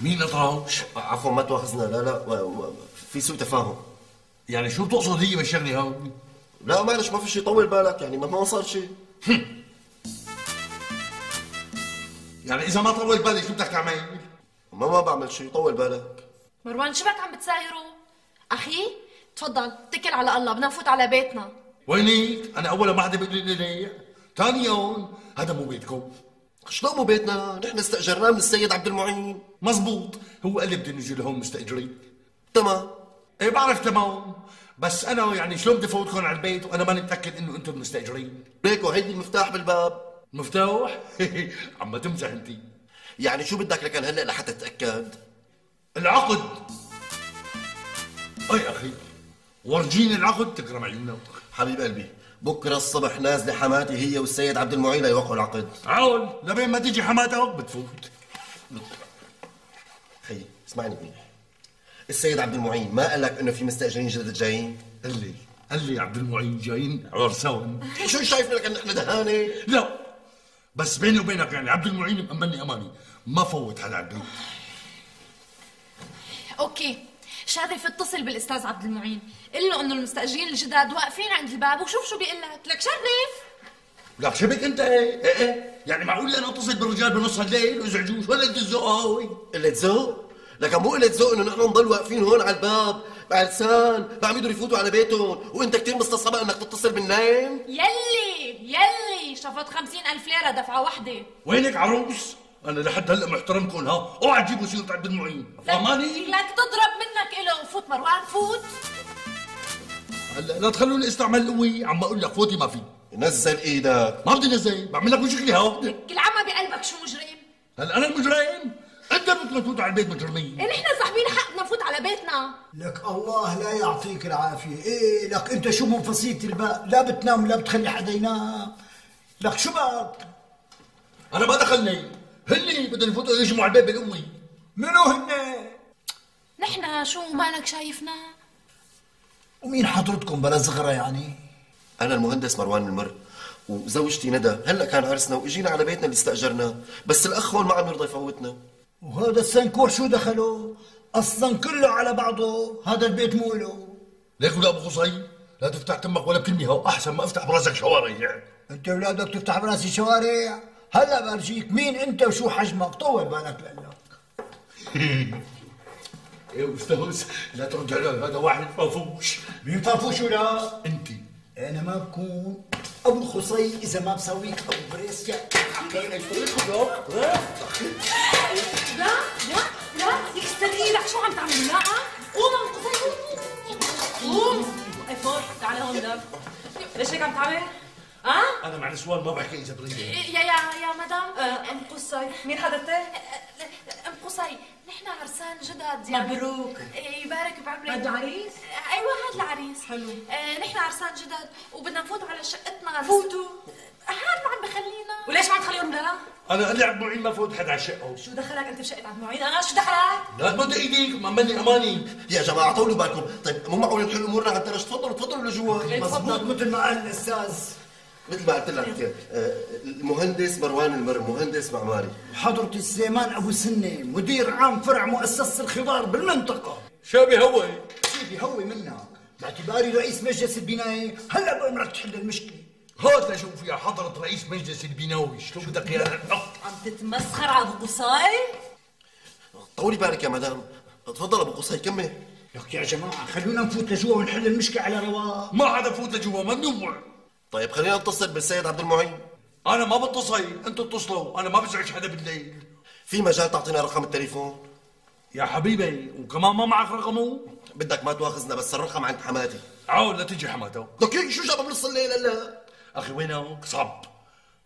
مين اطرش؟ عفوا ما تواخذنا لا لا و- و- في سوء تفاهم يعني شو بتقصد هي بالشغله هون؟ لا معلش ما في شيء طول بالك يعني ما ما صار شيء يعني إذا ما طول بالي شو بدك تعمل؟ ما ما بعمل شيء طول بالك مروان شو بك عم بتسايروا أخي تفضل اتكل على الله بدنا نفوت على بيتنا وينك؟ أنا أولا ما حدا بيقول لي ليه؟ ثاني يوم هذا مو بيتكم شلون مو بيتنا نحن استأجرناه من السيد عبد المعين. مزبوط. هو قال لي بدهم نجي لهون مستأجرين. تمام. إيه بعرف تمام. بس أنا يعني شلون بدي فوتكم على البيت وأنا ماني متأكد إنه أنتم مستأجرين؟ ليك وهيدي المفتاح بالباب. مفتوح؟ عم تمزح انت. يعني شو بدك لكن هلأ لحتى تتأكد؟ العقد. أي أخي ورجيني العقد تكرم عيونك حبيب قلبي بكرة الصبح نازلة حماتي هي والسيد عبد المعين ليوقعوا العقد. عول لبين ما تيجي حماتك بتفوت. خي اسمعني منيح. السيد عبد المعين ما قال لك إنه في مستأجرين جدد جايين؟ قال لي قال لي عبد المعين جايين عرسان شو شايف لك إن إحنا دهانة؟ لا. بس بيني وبينك يعني عبد المعين مأمني أماني. ما فوت حدا على البيت. okay. شرف اتصل بالأستاذ عبد المعين. قل له إنه المستأجرين الجداد واقفين عند الباب وشوف شو بيقول لك. لك شرف! لك شبك أنت؟ إيه إيه إيه. يعني معقول أنا اتصل بالرجال بنص الليل وازعجوش ولا انت الزقاوي قلة ذوق لكن مو قلة ذوق إنه نحن نضل واقفين هون على الباب بعرسان ما عم يقدروا يفوتوا على بيتهم. وأنت كثير مستصعبة إنك تتصل بالنايم. يلي يلي! شفت خمسين ألف ليرة دفعة واحدة. وينك عروس؟ أنا لحد هلأ محترمكم ها أوعى تجيبوا سيره عبد المعين. فهماني لك تضرب منك إله فوت مروان فوت. هلأ لا تخلوني أستعمل قوي. عم بقول لك فوتي ما في. نزل إيدك. ما بدي نزل. بعمل لك وشكلي ها كل عما بقلبك شو مجرم. هلأ أنا المجرم. أنت بدك تفوت على البيت مجرمين إيه نحن صاحبين حق بدنا نفوت على بيتنا. لك الله لا يعطيك العافية. إيه لك أنت شو من فصيلة الباء؟ لا بتنام لا بتخلي حدا ينام. لك شو بك أنا ما دخلني. هني بدهم يفوتوا يجمعوا على البيت بالقوي منو هن؟ نحن شو مالك شايفنا؟ ومين حضرتكم بلا زغرة يعني؟ أنا المهندس مروان المر وزوجتي ندى. هلأ كان عرسنا وإجينا على بيتنا اللي استأجرناه بس الأخ هون ما عم يرضى يفوتنا. وهذا السنكور شو دخله؟ أصلا كله على بعضه. هذا البيت مو له. ليك ولا ابو قصي لا تفتح تمك ولا بكلمة أحسن ما أفتح براسك شوارع أنت اولادك تفتح براسي شوارع؟ هلا برجيك مين انت وشو حجمك؟ طول بالك لك إيه أستاذ لا ترد عليه هذا واحد مفوش مين طافوش ولا؟ أنت. أنا ما بكون. أبو الخصي إذا ما بسويك أبو بريسيا لا لا لا يكسر إيدك شو عم تعمل؟ لا قوم من قصي قوم. إيه فوت تعال هون ليش هيك عم تعمل؟ ها؟ أنا مع نسوان ما بحكي بريد يا يا يا مدام أم قصي مين حضرتك؟ أم قصي نحن عرسان جدد يعني مبروك. إيه، يبارك بعمرك بده عريس؟ أيوه هذا العريس حلو. آه، نحن عرسان جدد وبدنا نفوت على شقتنا فوتوا. هاد ما عم بخلينا وليش ما عم تخليهم لا؟ أنا قال لي عبد المعين ما فوت حدا على الشقه شو دخلك أنت بشقة عبد المعين؟ أنا شو دخلك؟ لا تمد إيديك مأمني أماني يا جماعة طولوا بالكم طيب مو معقول نحل امورنا على الدرج تفضلوا تفضلوا لجوا مضبوط مثل ما قال الأستاذ مثل ما قلت لك آه، المهندس مروان المر مهندس معماري. حضرة سليمان أبو سنة مدير عام فرع مؤسسه الخضار بالمنطقة. شو بهوي سيدي هوي منك باعتباري رئيس مجلس البناية. هلا بامرك تحل المشكلة. هات لشوف يا حضرة رئيس مجلس البناوي شو بدك يا عم تتمسخر على أبو قصي؟ طولي بالك يا مدام. تفضل أبو قصي كمل. لك يا جماعة خلونا نفوت لجوا ونحل المشكلة على رواق. ما حدا فوت لجوا ممنوع. طيب خلينا نتصل بالسيد عبد المعين. أنا ما بتصل أنتوا اتصلوا أنا ما بزعج حدا بالليل. في مجال تعطينا رقم التليفون؟ يا حبيبي وكمان ما معك رقمه؟ بدك ما تواخذنا بس الرقم عند حماتي عاود لا تجي حماته لك شو جاب بنص الليل هلا؟ أخي وينك؟ صعب.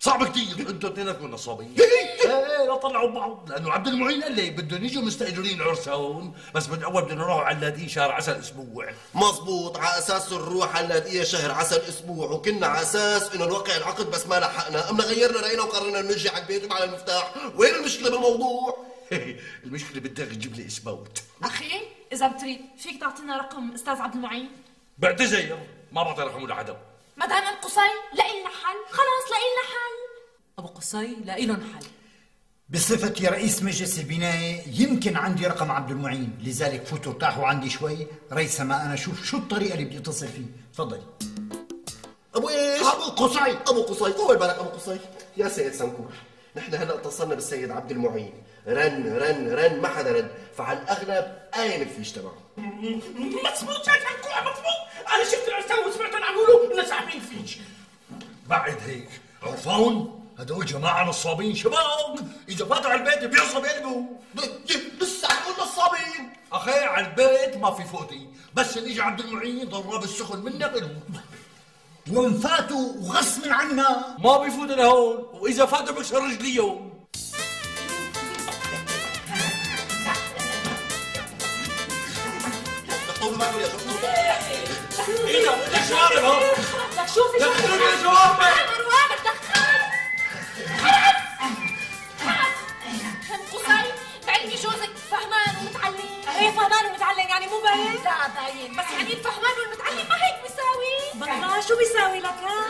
صعب كثير أنتوا اثنيناتكم نصابين. لا طلعوا بعض. لأنه عبد المعين قال لي بدهم يجوا مستأجرين عرس هون بس بد أول بدنا نروح على اللاذقيه شهر عسل أسبوع. مزبوط على أساس نروح على اللاذقيه شهر عسل أسبوع وكنا على أساس إنه نوقع العقد بس ما لحقنا. أمنا غيرنا راينا وقررنا نجي على البيت ومعنا المفتاح. وين المشكلة بالموضوع؟ المشكلة بدك تجيب لي إثبات. أخي إذا بتريد فيك تعطينا رقم أستاذ عبد المعين؟ بعتذر ما بعطي رقمه لحدا مدام ام قصي لاقي لنا حل. خلاص لاقي لنا حل. أبو قصي لاقي لهم حل. بصفتي رئيس مجلس البناية يمكن عندي رقم عبد المعين لذلك فوتوا ارتاحوا عندي شوي. ريثما ما أنا أشوف شو الطريقة اللي بدي أتصل فيه. تفضلي. أبو إيش؟ أبو قصي. أبو قصي. طول بالك أبو قصي. يا سيد سنكوح نحن هلأ اتصلنا بالسيد عبد المعين. رن رن رن ما حدا رن فعلى الأغلب قايم الفيش تبعه مضبوط يا شنكوع مضبوط أنا شفت العرسان وسمعت عم يقولوا إنه ساحبين فيش بعد هيك عرفان؟ هدول جماعة نصابين شباب. إذا فاتوا على البيت بيعصب قلبه لسه عم يقول نصابين أخي على البيت ما في فوتي بس اللي اجى عبد المعين ضرب السخن قلبه وان فاتوا وغصب عنا ما بيفوت لهون وإذا فاتوا بكسر رجليهم طول بالك يا شطور إيه ليش شارب هون لك شوفي شوفي جوزك فهمان ومتعلم. إيه فهمان ومتعلم يعني مو باين لا باين. بس يعني الفهمان والمتعلم ما هيك بيساوي؟ بابا شو بيساوي لك؟ ها؟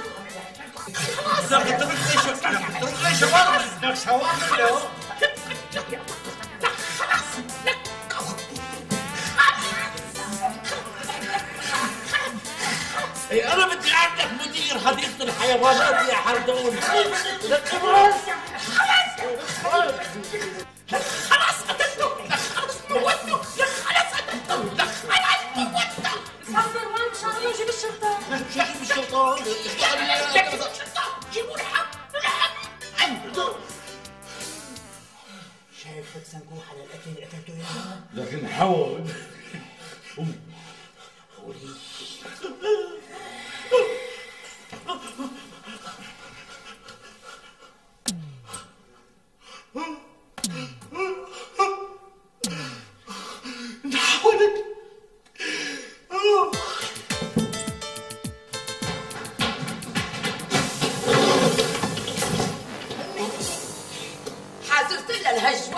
إيه أنا بدي أعملك مدير حديقة الحيوانات يا حردون أستاذ الشرطة شو بالشيطان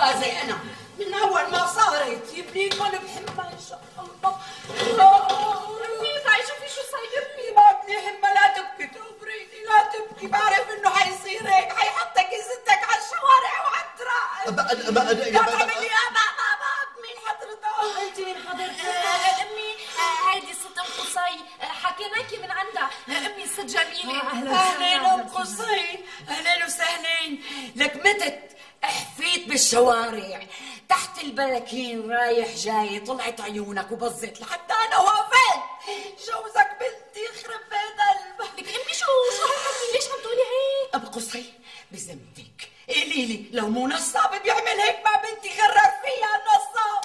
لها الهجوازة أنا. من أول ما صارت يبنيكم بحمى إن شاء الله. أمي تعي شوفي شو صاير. لي ما بدي حمى لا تبكي تبريني لا تبكي. بعرف إنه حيصير هيك. حيحطك يزتك على الشوارع وعلى ما لا تعملي يا بابا مين حضرتك؟ انت من حضرتك أمي. آه، هيدي ست أم قصي. آه، حكيناكي من عندها. آه، أمي الست جميلة. أهلين أم قصي أهلين وسهلين لك متت بالشوارع. تحت البلكين رايح جاي طلعت عيونك وبزت لحتى أنا وافقت جوزك بنتي يخرب بيت قلبك. لك أمي شو؟ شو هالحكي ليش عم تقولي هيك؟ أبو قصي بذمتك قولي لي لو مو نصاب بيعمل هيك مع بنتي غرر فيها النصاب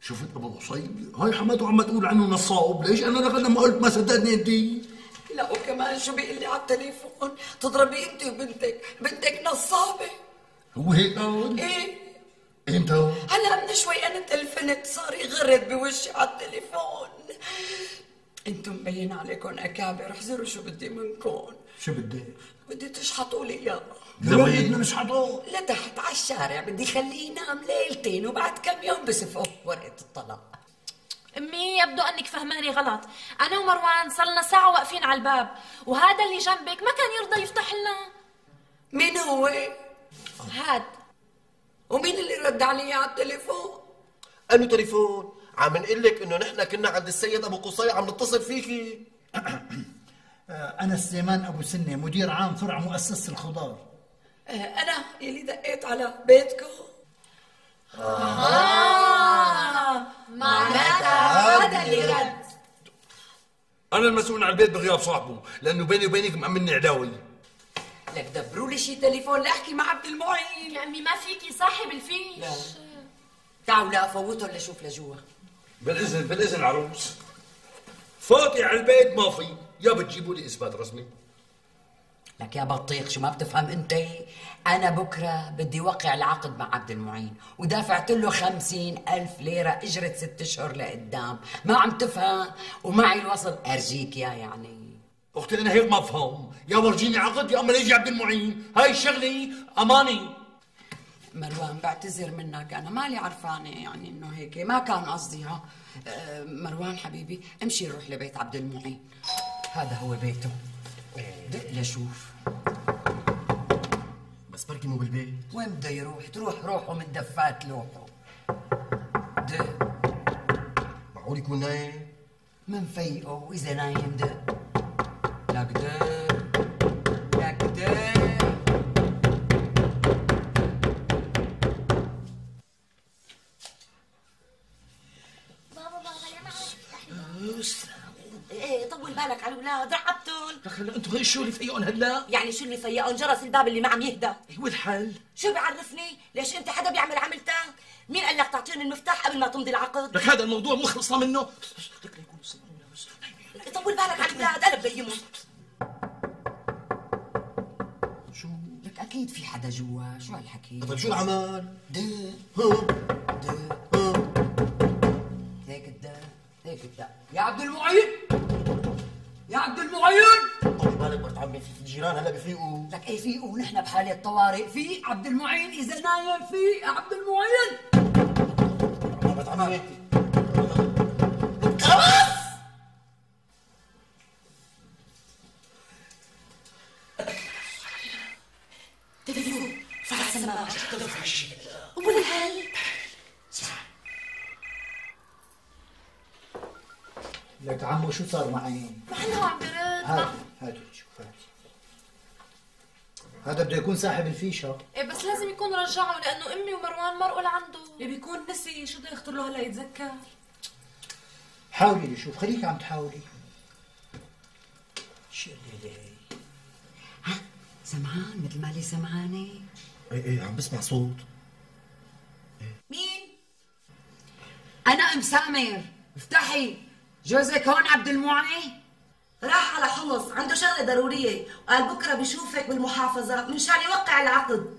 شفت أبو قصي؟ هاي حماته عم تقول عنه نصاب. ليش؟ أنا لغايه لما قلت ما صدقني أنت. لا وكمان شو بيقول لي على التليفون؟ تضربي أنت وبنتك. بنتك نصابة. هو هيك قال إيه. إمتى؟ هلا من شوي أنا تلفنت صار يغرد بوشي على التليفون. أنتم مبين عليكم أكابر احذروا شو بدي منكم. شو بدك بدي تشحطوا لي إياه. لوين بدنا نشحطه. لتحت على الشارع بدي خليه ينام ليلتين وبعد كم يوم بسفوا ورقه الطلاق. أمي يبدو أنك فهماني غلط. أنا ومروان صرنا ساعة واقفين على الباب وهذا اللي جنبك ما كان يرضى يفتح لنا. مين هو؟ هاد. ومين اللي رد علي على التليفون؟ أنو تليفون؟ عم نقول لك إنه نحن كنا عند السيد أبو قصي عم نتصل فيكي آه، أنا سليمان أبو سنة مدير عام فرع مؤسسة الخضار. آه، أنا يلي دقيت على بيتكم. معناتها هذا اللي رد. أنا المسؤول عن البيت بغياب صاحبه لأنه بيني وبينك مأمني عداوي لك دبروا لي شي تليفون لأحكي مع عبد المعين. يا امي ما فيكي صاحب الفيش. تعالوا لا أفوتهم لشوف لجوا. بالاذن بالإذن عروس. فوتي على البيت ما في. يا بتجيبوا لي إثبات رسمي. لك يا بطيخ شو ما بتفهم أنت؟ أنا بكرة بدي وقع العقد مع عبد المعين ودافعت له خمسين ألف ليرة اجرة ست أشهر لقدام. ما عم تفهم؟ ومعي الوصل أرجيك يا يعني. أختي أنا هيك ما بفهم يا ورجيني عقد يا أما يجي عبد المعين؟ هاي شغلي أماني. مروان بعتذر منك. أنا مالي عرفانة يعني إنه هيك. ما كان قصدي ها. أه، مروان حبيبي امشي نروح لبيت عبد المعين. هذا هو بيته. دق لشوف. بس بركي مو بالبيت. وين بده يروح؟ تروح روحه من دفات لوحه. ده معقول يكون نايم؟ من فيقه وإذا نايم ده هلا أنتم هي شو اللي فيقون هلا؟ يعني شو اللي فيقهم جرس الباب اللي ما عم يهدى أيوه الحل؟ شو بيعرفني ليش أنت حدا بيعمل عملتك؟ مين قال لك تعطيني المفتاح قبل ما تمضي العقد؟ لك هذا الموضوع مو خلصنا منه. لك لا يكونوا سمعونا بس. طول بالك على الاولاد أنا ببينهم شو؟ لك أكيد في حدا جوا. شو هالحكي؟ طيب شو العمل؟ ده ها هيك الدا هيك الدا يا عبد المعين! يا عبد المعين! طول بالك مرت عمي في الجيران هلا بفيقوا. لك إيه في ونحن بحالة طوارئ في عبد المعين إذا نايم في عبد المعين. مرت عمي وبالهل لك عمو شو صار معي؟ محله عم برد هات هات شوف هات هذا بده يكون صاحب الفيشة. إيه بس لازم يكون رجعه لأنه أمي ومروان مرقوا لعنده. اللي بيكون نسي شو بده يخطر له هلا يتذكر. حاولي لي شوف خليك عم تحاولي. شو الليلة هي ها سمعان؟ مثل ما لي سمعانة؟ إيه إيه عم بسمع صوت. مين؟ أنا أم سامر. افتحي. جوزك هون عبد المعين راح على حمص عنده شغلة ضرورية وقال بكرة بيشوفك بالمحافظة منشان يوقع العقد.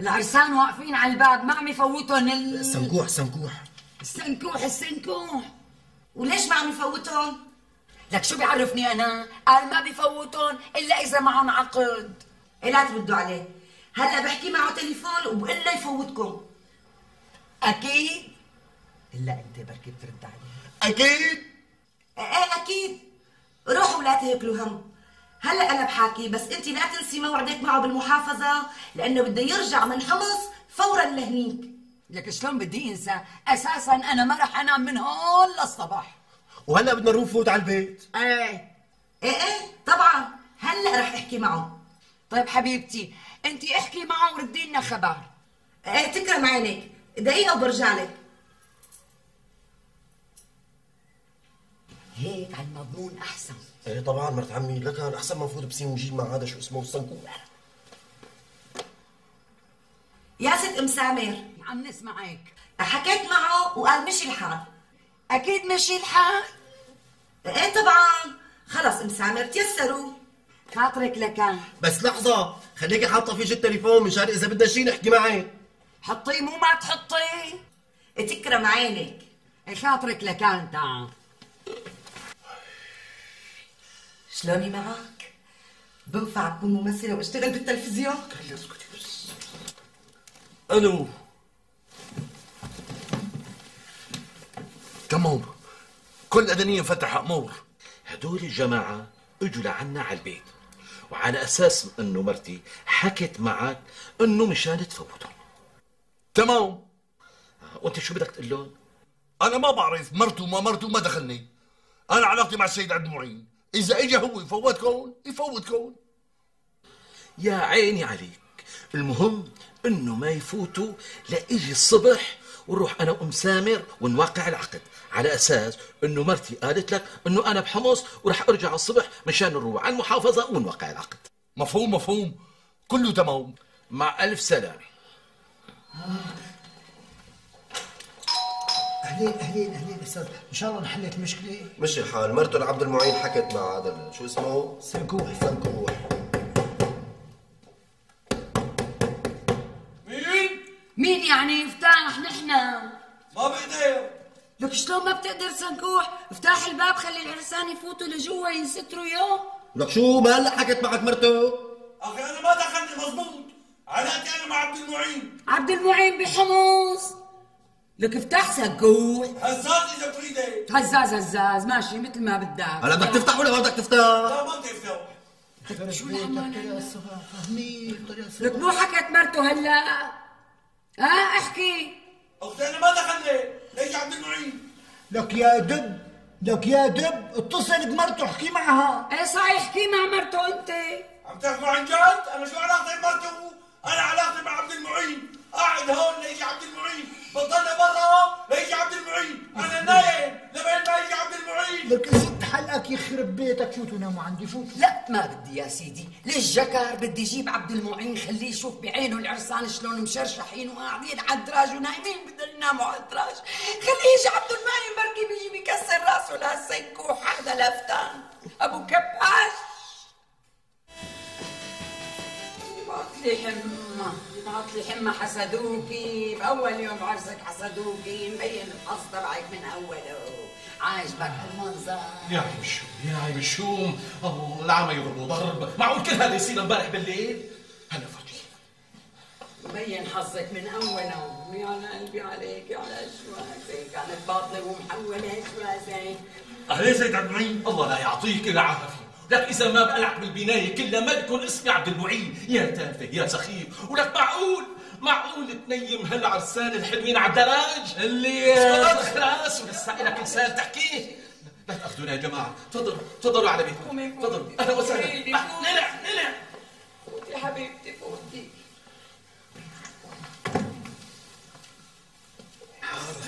العرسان واقفين على الباب ما عم يفوتهم ال... سنكوح سنكوح السنكوح السنكوح. وليش ما عم يفوتهم؟ لك شو بيعرفني أنا؟ قال ما بفوتهم إلا إذا معهم عقد. إيه لا تردوا عليه. هلا بحكي معه تليفون وبقول له يفوتكم. أكيد. إلا أنت بركي بترد عليه. أكيد. إيه إيه أكيد. روحوا ولا تهكلوا هم. هلا أنا بحاكي بس أنت لا تنسي موعدك معه بالمحافظة لأنه بده يرجع من حمص فورا لهنيك. لك شلون بدي أنسى؟ أساسا أنا ما رح أنام من هون للصبح وهلا بدنا نروح فوت على البيت. إيه. إيه إيه طبعا. هلا رح أحكي معه. طيب حبيبتي انت احكي معه وردي لنا خبر. إيه تكرم عينك. دقيقة وبرجع لك. هيك على المضمون أحسن. إيه طبعا مرت عمي لك هان أحسن ما نفوت بسين ونجيب مع هذا شو اسمه السنكوح يا ست أم سامر. عم نسمعك حكيت معه وقال مشي الحال. أكيد مشي الحال. إيه طبعا. خلص أم سامر تيسروا. خاطرك لكان بس لحظة خليكي حاطة فيش التليفون مشان إذا بدنا شي نحكي معك حطيه مو ما تحطيه. تكرم عينك. خاطرك لكان تعال شلوني معك؟ بنفع اكون ممثلة واشتغل بالتلفزيون؟ ألو. تمام كل أدنية فتح أمور. هدول الجماعة اجوا لعنا على البيت. وعلى أساس إنه مرتي حكت معك إنه مشان تفوتهم. تمام. وأنت شو بدك تقول لهم؟ أنا ما بعرف مرته ما مرته ما دخلني. أنا علاقتي مع السيد عبد المعين. إذا إجا هو يفوتكم يفوتكم يا عيني عليك. المهم إنه ما يفوتوا لاجي الصبح ونروح أنا وأم سامر ونوقع العقد. على أساس إنه مرتي قالت لك إنه أنا بحمص وراح أرجع الصبح مشان نروح على المحافظة ونوقع العقد. مفهوم مفهوم. كله تمام. مع ألف سلامة. اهلين اهلين اهلين أستاذ. إن شاء الله انحلت المشكلة. مشي الحال. مرته لعبد المعين حكت مع هذا شو اسمه؟ سنكوح. سنكوح. مين؟ يعني يفتح نحن؟ ما بقدر لك شلون ما بتقدر سنكوح؟ افتح الباب خلي العرسان يفوتوا لجوا ينستروا يوم. لك شو ما هلا حكت معك مرته؟ أخي أنا ما دخلني مضبوط. علاقتي أنا مع عبد المعين. عبد المعين بحمص. لك افتح سنكوح هزاز إذا تريدي هزاز هزاز. ماشي مثل ما بدك. هلا بدك تفتح ولا ما بدك تفتح؟ لا ما بدي شو العمال هلا؟ فهمي بطريقه لك مو حكت مرته هلا؟ ها احكي. أختي أنا ما دخلني. ليش عبد المعين لك يا دب لك يا دب اتصل بمرته احكي معها. إيه صحيح احكي مع مرته أنت. عم تحكوا عن جد؟ أنا شو علاقتي بمرته؟ أنا علاقتي مع عبد المعين. قاعد هون ليجي عبد المعين. بضل برا ليجي عبد المعين. أنا نايم لبين ما يجي عبد المعين. لك سد حلقك يخرب بيتك. فوتوا ناموا عندي فوتوا لا ما بدي يا سيدي. ليش جكر بدي جيب عبد المعين؟ خليه يشوف بعينه العرسان شلون مشرشحين وقاعدين على الدراج ونايمين بدهم يناموا على الدراج. خليه يجي عبد المعين بركي بيجي بيكسر راسه لهالسنكوح هذا لفتان أبو كباش. يبعث لي حمى حسدوكي بأول يوم عرسك حسدوكي مبين الحظ تبعك من أوله. عاجبك المنظر. يا عم الشوم يا عم الشوم. الله العمى يضربوا ضرب معقول كل هذا يصير امبارح بالليل؟ هلا فوتي مبين حظك من أوله. يا قلبي عليك على اشوازك كانت باطلة ومحولة اشوازك أهلين سيد عبد الله لا يعطيك العافية. لك إذا ما بقلعك بالبناية كلها ما بكون اسمي عبد المعين. يا تافه يا سخيف. ولك معقول؟ معقول تنيم هالعرسان الحلوين على الدراج؟ اللي خلاص ولسه لك لسان تحكيه. لا تأخذونا يا جماعة. تفضلوا تفضلوا على بيتكم. تفضلوا. أهلا وسهلا. نلع نلع فوتي حبيبتي فوتي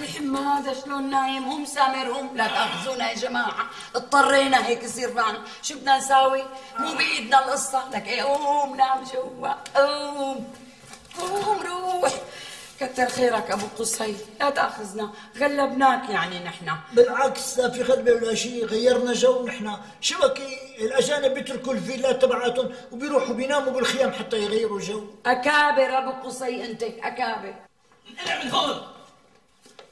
الحمى هذا شلون نايم هم سامر هم لا تأخذونا يا جماعة. اضطرينا هيك يصير معنا. شو بدنا نساوي؟ مو بإيدنا القصة. لك إيه قوم نام جوا قوم. قوم روح. كتر خيرك أبو قصي. لا تأخذنا. غلبناك يعني نحن. بالعكس لا في غلبة ولا شيء. غيرنا جو نحن. شبكة الأجانب بيتركوا الفيلات تبعاتهم وبيروحوا بيناموا بالخيام حتى يغيروا جو. أكابر أبو قصي أنت أكابر. نلع من هون.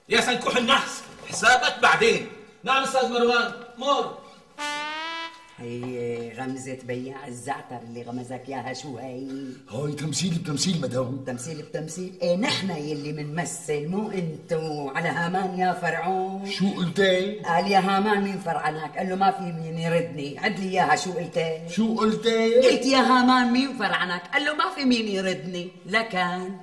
يا سنكوح النحس. حسابك بعدين. نعم أستاذ مروان. مر هي غمزة بياع الزعتر اللي غمزك ياها شو هي؟ هاي تمثيل بتمثيل مدام تمثيل بتمثيل إيه نحن يلي منمثل مو أنتو على هامان يا فرعون شو قلتي؟ قال يا هامان مين فرعنك؟ قال له ما في مين يردني عد لي اياها شو قلت شو قلتي؟ قلت يا هامان مين فرعنك؟ قال له ما في مين يردني لكان